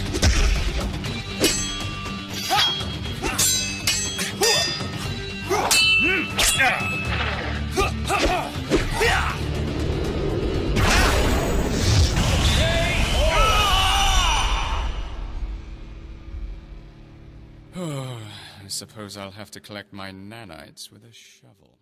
I suppose I'll have to collect my nanites with a shovel.